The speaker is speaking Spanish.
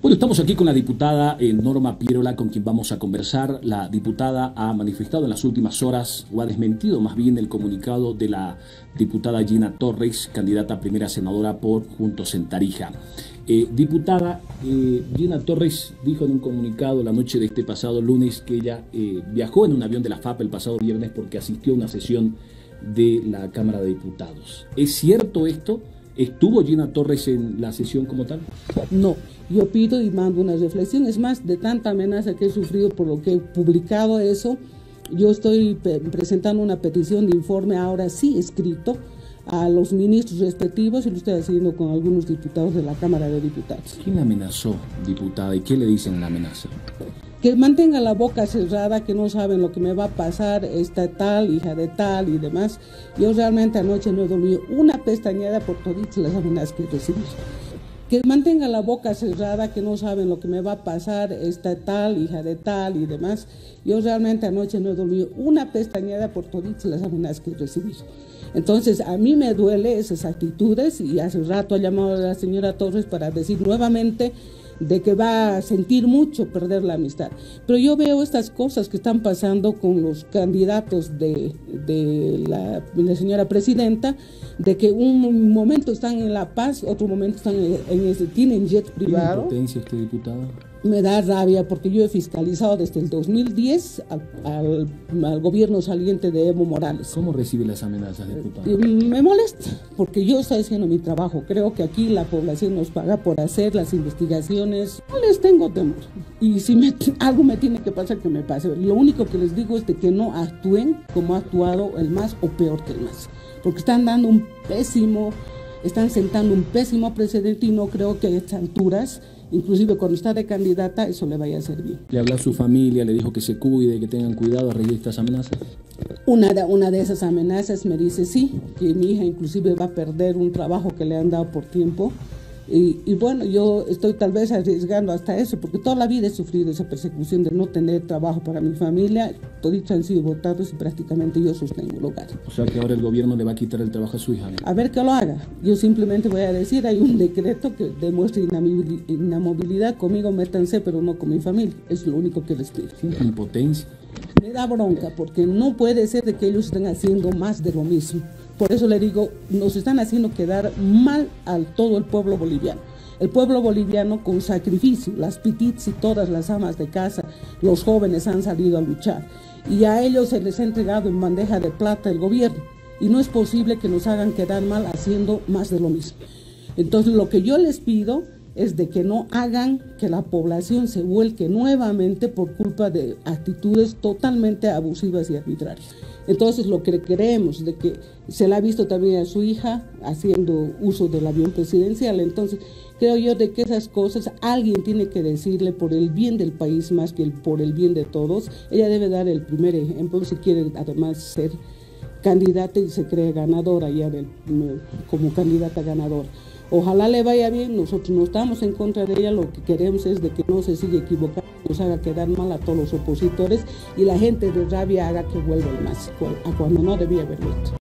Bueno, estamos aquí con la diputada eh, Norma Pierola, con quien vamos a conversar. La diputada ha manifestado en las últimas horas, o ha desmentido más bien el comunicado de la diputada Gina Torres, candidata a primera senadora por Juntos en Tarija. Eh, diputada, eh, Gina Torres dijo en un comunicado la noche de este pasado lunes que ella viajó en un avión de la FAP el pasado viernes porque asistió a una sesión de la Cámara de Diputados. ¿Es cierto esto? ¿Estuvo Gina Torres en la sesión como tal? No, yo pido y mando una reflexión. Es más, de tanta amenaza que he sufrido por lo que he publicado eso, yo estoy presentando una petición de informe ahora sí escrito a los ministros respectivos y lo estoy haciendo con algunos diputados de la Cámara de Diputados. ¿Quién amenazó, diputada, y qué le dicen en la amenaza? Que mantenga la boca cerrada, que no saben lo que me va a pasar, esta tal, hija de tal y demás. Yo realmente anoche no he dormido una pestañada por todas las amenazas que recibí. Que mantenga la boca cerrada, que no saben lo que me va a pasar, esta tal, hija de tal y demás. Yo realmente anoche no he dormido una pestañada por todas las amenazas que recibí. Entonces, a mí me duele esas actitudes y hace rato ha llamado a la señora Torres para decir nuevamente de que va a sentir mucho perder la amistad. Pero yo veo estas cosas que están pasando con los candidatos de, la, señora presidenta, de que un momento están en La Paz, otro momento están en, ese, tienen jet privado. ¿Qué potencia este diputado? me da rabia porque yo he fiscalizado desde el 2010 al, gobierno saliente de Evo Morales. ¿Cómo recibe las amenazas, diputado? Me molesta porque yo estoy haciendo mi trabajo. Creo que aquí la población nos paga por hacer las investigaciones. No les tengo temor. Y si algo me tiene que pasar, que me pase. Lo único que les digo es de que no actúen como ha actuado el más o peor que el más. Porque están dando un pésimo, están sentando un pésimo precedente y no creo que a estas alturas inclusive cuando está de candidata, eso le vaya a servir. ¿Le habló a su familia, le dijo que se cuide, que tengan cuidado a raíz de estas amenazas? Una de, una de esas amenazas me dice sí, que mi hija inclusive va a perder un trabajo que le han dado por tiempo y, bueno, yo estoy tal vez arriesgando hasta eso, porque toda la vida he sufrido esa persecución de no tener trabajo para mi familia. Todos han sido votados y prácticamente yo sostengo el hogar. O sea que ahora el gobierno le va a quitar el trabajo a su hija. A ver que lo haga. Yo simplemente voy a decir, hay un decreto que demuestra inamovilidad. Conmigo métanse, pero no con mi familia. Es lo único que les pido. Impotencia. Me da bronca, porque no puede ser de que ellos estén haciendo más de lo mismo. Por eso le digo, nos están haciendo quedar mal al todo el pueblo boliviano. El pueblo boliviano con sacrificio, las pitits y todas las amas de casa, los jóvenes han salido a luchar. Y a ellos se les ha entregado en bandeja de plata el gobierno. Y no es posible que nos hagan quedar mal haciendo más de lo mismo. Entonces lo que yo les pido es de que no hagan que la población se vuelque nuevamente por culpa de actitudes totalmente abusivas y arbitrarias. Entonces lo que creemos de que se la ha visto también a su hija haciendo uso del avión presidencial, entonces creo yo de que esas cosas alguien tiene que decirle por el bien del país más que por el bien de todos. Ella debe dar el primer ejemplo si quiere además ser candidata y se cree ganadora ya como candidata ganadora. Ojalá le vaya bien, nosotros no estamos en contra de ella, lo que queremos es de que no se siga equivocando, nos haga quedar mal a todos los opositores y la gente de rabia haga que vuelva más a cuando no debía haberlo hecho.